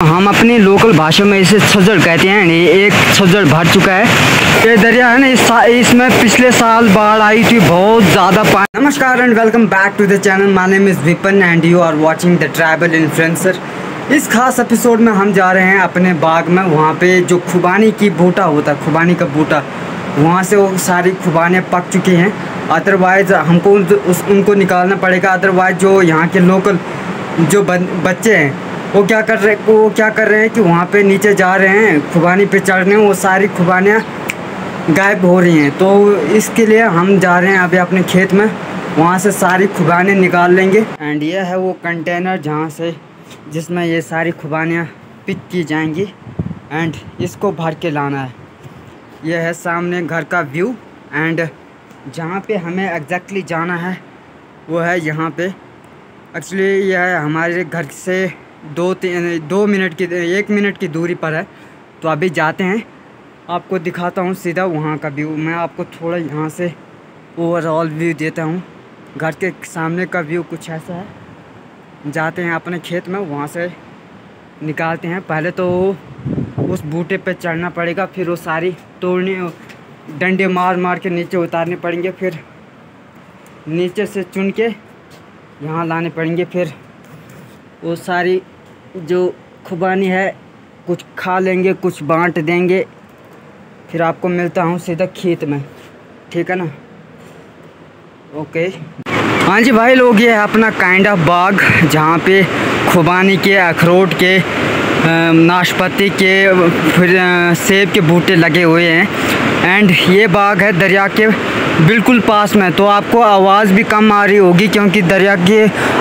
हम अपनी लोकल भाषा में इसे छजड़ कहते हैं एक छजड़ भर चुका है। ये दरिया है ना, इस इसमें पिछले साल बाढ़ आई थी, बहुत ज़्यादा पानी नमस्कार and welcome back to the channel my name is Vipan and you are watching the travel influencer इस खास एपिसोड में हम जा रहे हैं अपने बाग में, वहाँ पे जो खुबानी की बूटा होता है खुबानी का बूटा, वहाँ से वो सारी खुबानियाँ पक चुकी हैं। अदरवाइज़ हमको उस, उनको निकालना पड़ेगा। अदरवाइज़ जो यहाँ के लोकल जो बच्चे हैं वो क्या कर रहे, वो क्या कर रहे हैं कि वहाँ पे नीचे जा रहे हैं, खुबानी पे चढ़ने वो सारी खुबानियाँ गायब हो रही हैं। तो इसके लिए हम जा रहे हैं अभी अपने खेत में, वहाँ से सारी खुबानियाँ निकाल लेंगे। एंड ये है वो कंटेनर जहाँ से, जिसमें ये सारी खुबानियाँ पिक की जाएँगी। एंड इसको भर के लाना है। यह है सामने घर का व्यू एंड जहाँ पे हमें एग्जैक्टली जाना है, वो है यहाँ पे। एक्चुअली यह है हमारे घर से दो तीन दो मिनट की, एक मिनट की दूरी पर है। तो अभी जाते हैं। आपको दिखाता हूँ सीधा वहाँ का व्यू मैं आपको थोड़ा यहाँ से ओवरऑल व्यू देता हूँ। घर के सामने का व्यू कुछ ऐसा है। जाते हैं अपने खेत में, वहाँ से निकालते हैं। पहले तो उस बूटे पे चढ़ना पड़ेगा, फिर वो सारी तोड़ने, डंडे मार मार के नीचे उतारने पड़ेंगे, फिर नीचे से चुन के यहाँ लाने पड़ेंगे, फिर वो सारी जो खुबानी है, कुछ खा लेंगे, कुछ बांट देंगे। फिर आपको मिलता हूँ सीधा खेत में। ठीक है ना? ओके। हाँ जी भाई लोग, ये अपना काइंड ऑफ़ बाग, जहाँ पे खुबानी के, अखरोट के नाशपाती के, फिर सेब के बूटे लगे हुए हैं। एंड ये बाग है दरिया के बिल्कुल पास में। तो आपको आवाज़ भी कम आ रही होगी, क्योंकि दरिया की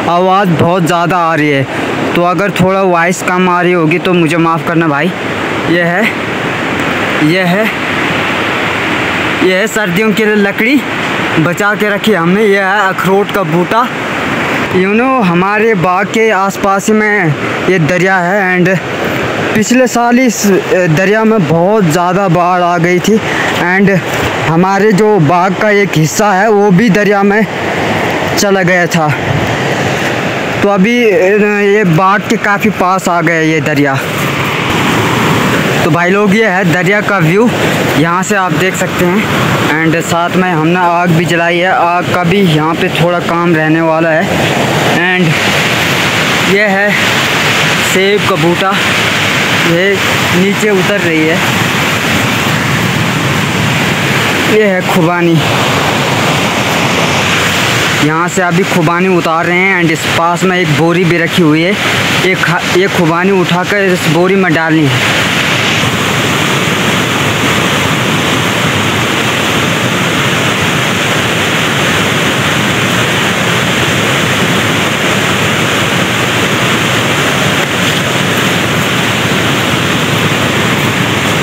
आवाज़ बहुत ज़्यादा आ रही है। तो अगर थोड़ा वॉइस कम आ रही होगी तो मुझे माफ़ करना भाई। यह है यह है यह है सर्दियों के लिए लकड़ी बचा के रखी हमने। यह है अखरोट का बूटा। यू नो हमारे बाग के आसपास में ये दरिया है एंड पिछले साल इस दरिया में बहुत ज़्यादा बाढ़ आ गई थी एंड हमारे जो बाग का एक हिस्सा है, वो भी दरिया में चला गया था। तो अभी ये बाग के काफ़ी पास आ गया ये दरिया। तो भाई लोग, ये है दरिया का व्यू। यहाँ से आप देख सकते हैं। एंड साथ में हमने आग भी जलाई है। आग का भी यहाँ पे थोड़ा काम रहने वाला है। एंड ये है सेब का बूटा। ये नीचे उतर रही है। ये है खुबानी। यहाँ से अभी खुबानी उतार रहे हैं एंड इस पास में एक बोरी भी रखी हुई है। एक ये खुबानी उठाकर इस बोरी में डालनी है।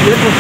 ये तो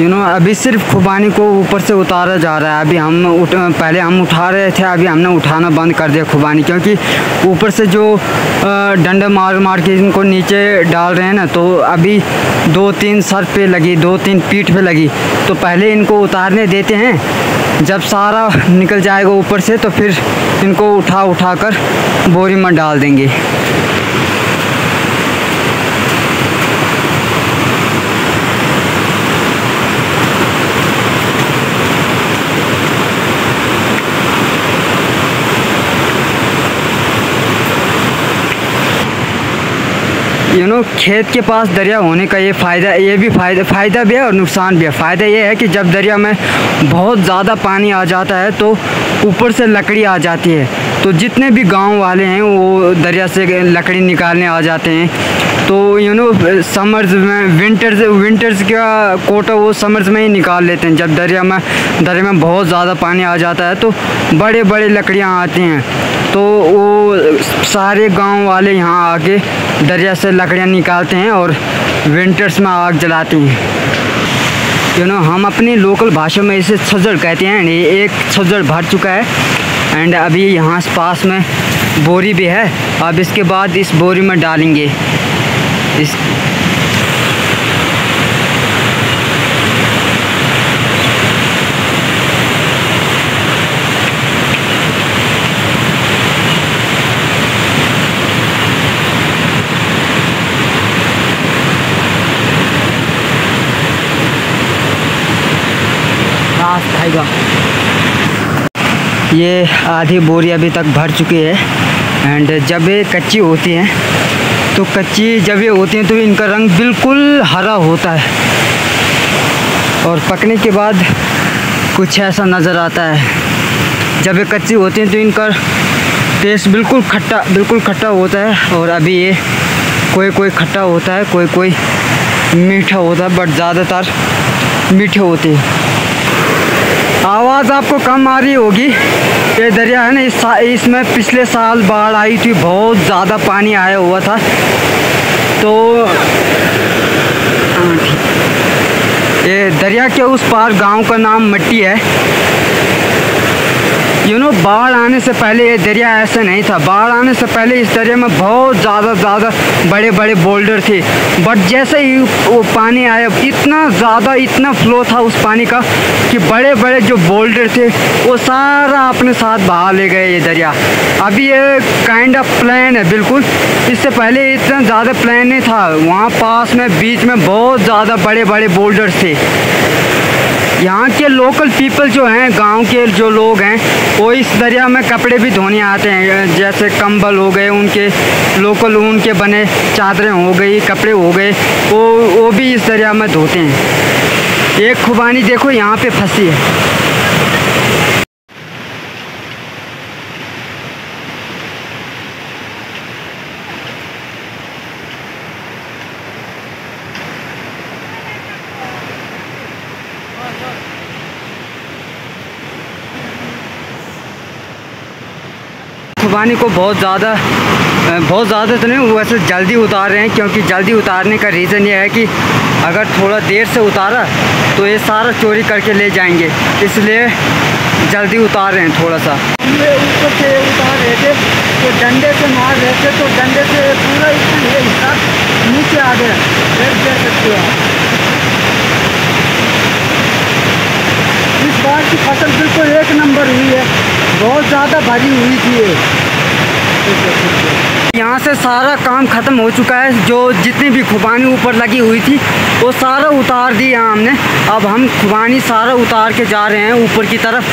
यू नो अभी सिर्फ़ खुबानी को ऊपर से उतारा जा रहा है। अभी हम उठ, पहले हम उठा रहे थे, अभी हमने उठाना बंद कर दिया खुबानी, क्योंकि ऊपर से जो डंडे मार मार के इनको नीचे डाल रहे हैं ना तो अभी दो तीन सर पे लगी दो तीन पीठ पे लगी। तो पहले इनको उतारने देते हैं। जब सारा निकल जाएगा ऊपर से तो फिर इनको उठा उठा कर बोरी में डाल देंगे। यू नो खेत के पास दरिया होने का ये फ़ायदा, ये भी फ़ायदा फ़ायदा भी है और नुकसान भी है। फ़ायदा ये है कि जब दरिया में बहुत ज़्यादा पानी आ जाता है तो ऊपर से लकड़ी आ जाती है। तो जितने भी गाँव वाले हैं, वो दरिया से लकड़ी निकालने आ जाते हैं। तो यू नो समर्स में विंटर्स विंटर्स का कोटा वो समर्स में ही निकाल लेते हैं। जब दरिया में दरिया में बहुत ज़्यादा पानी आ जाता है तो बड़े बड़े लकड़ियाँ आती हैं। तो वो सारे गाँव वाले यहाँ आके दरिया से लकड़ियाँ निकालते हैं और विंटर्स में आग जलाते हैं। यू नो हम अपनी लोकल भाषा में इसे छजड़ कहते हैं। ये एक छजड़ भर चुका है। एंड अभी यहाँ पास में बोरी भी है। अब इसके बाद इस बोरी में डालेंगे। इस ये आधी बोरी अभी तक भर चुकी है। एंड जब ये कच्ची होती हैं तो कच्ची जब ये होती हैं तो इनका रंग बिल्कुल हरा होता है। और पकने के बाद कुछ ऐसा नज़र आता है। जब ये कच्ची होती हैं तो इनका टेस्ट बिल्कुल खट्टा बिल्कुल खट्टा होता है और अभी ये कोई कोई खट्टा होता है कोई कोई मीठा होता है, बट ज़्यादातर मीठे होते हैं। आवाज़ आपको कम आ रही होगी। ये दरिया है ना इस इसमें पिछले साल बाढ़ आई थी बहुत ज़्यादा पानी आया हुआ था। तो हाँ, ये दरिया के उस पार गाँव का नाम मट्टी है। यू नो बाढ़ आने से पहले ये दरिया ऐसा नहीं था। बाढ़ आने से पहले इस दरिया में बहुत ज़्यादा ज़्यादा बड़े बड़े बोल्डर थे। बट जैसे ही वो पानी आया, इतना ज़्यादा, इतना फ्लो था उस पानी का कि बड़े बड़े जो बोल्डर थे, वो सारा अपने साथ बहा ले गए ये दरिया। अभी ये काइंड ऑफ़ प्लान है, बिल्कुल। इससे पहले इतना ज़्यादा प्लान नहीं था। वहाँ पास में, बीच में बहुत ज़्यादा बड़े बड़े बोल्डर थे। यहाँ के लोकल पीपल जो हैं, गाँव के जो लोग हैं, वो इस दरिया में कपड़े भी धोने आते हैं। जैसे कंबल हो गए, उनके लोकल ऊन के बने चादरें हो गई, कपड़े हो गए, वो वो भी इस दरिया में धोते हैं। एक खुबानी देखो, यहाँ पे फंसी है। खुबानी को बहुत ज़्यादा बहुत ज़्यादा तो नहीं वैसे जल्दी उतार रहे हैं क्योंकि जल्दी उतारने का रीज़न ये है कि अगर थोड़ा देर से उतारा तो ये सारा चोरी करके ले जाएँगे। इसलिए जल्दी उतार रहे हैं थोड़ा सा उतार रहे थे तो डंडे से मार रहे थे तो डंडे से पूरा हिस्सा नीचे आ गया। देख इस बार की फ़सल बिल्कुल एक नंबर हुई है, बहुत ज़्यादा भरी हुई थी यहाँ से सारा काम ख़त्म हो चुका है, जो जितनी भी खुबानी ऊपर लगी हुई थी, वो सारा उतार दिया हमने। अब हम खुबानी सारा उतार के जा रहे हैं ऊपर की तरफ़।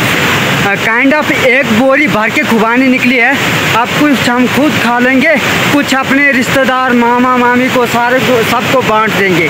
काइंड ऑफ़ एक बोरी भर के खुबानी निकली है। अब कुछ हम खुद खा लेंगे, कुछ अपने रिश्तेदार, मामा, मामी को सारे सबको बांट देंगे।